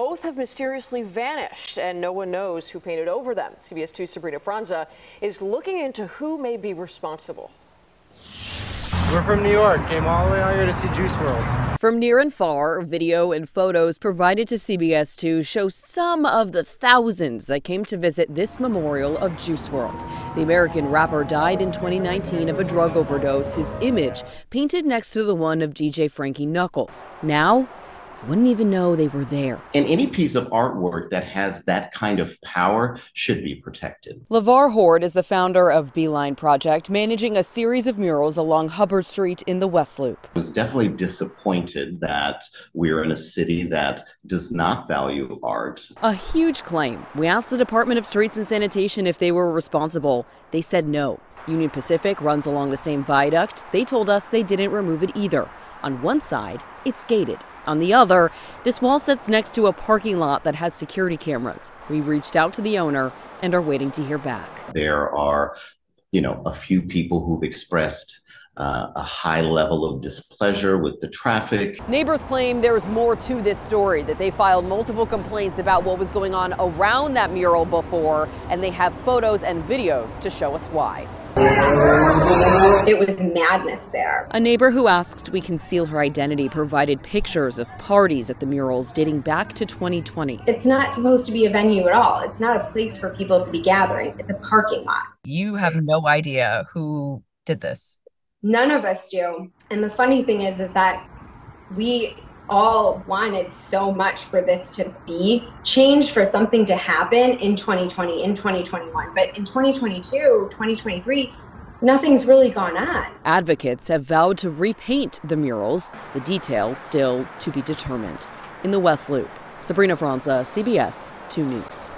both have mysteriously vanished, and no one knows who painted over them. CBS 2's Sabrina Franza is looking into who may be responsible. We're from New York, came all the way out here to see Juice WRLD. From near and far, video and photos provided to CBS 2 show some of the thousands that came to visit this memorial of Juice WRLD. The American rapper died in 2019 of a drug overdose, his image painted next to the one of DJ Frankie Knuckles. Now, wouldn't even know they were there. And any piece of artwork that has that kind of power should be protected. LeVar Horde is the founder of Beeline Project, managing a series of murals along Hubbard Street in the West Loop. I was definitely disappointed that we're in a city that does not value art. A huge claim. We asked the Department of Streets and Sanitation if they were responsible. They said no. Union Pacific runs along the same viaduct. They told us they didn't remove it either. On one side, it's gated. On the other, this wall sits next to a parking lot that has security cameras. We reached out to the owner and are waiting to hear back. There are, you know, a few people who've expressed uh, a high level of displeasure with the traffic. Neighbors claim there's more to this story, that they filed multiple complaints about what was going on around that mural before, and they have photos and videos to show us why. It was madness there. A neighbor who asked we conceal her identity provided pictures of parties at the murals dating back to 2020. It's not supposed to be a venue at all. It's not a place for people to be gathering. It's a parking lot. You have no idea who did this. None of us do. And the funny thing is is that we all wanted so much for this to be changed for something to happen in 2020 in 2021 but in 2022 2023 nothing's really gone on. Advocates have vowed to repaint the murals the details still to be determined. In the west loop sabrina franza cbs 2 news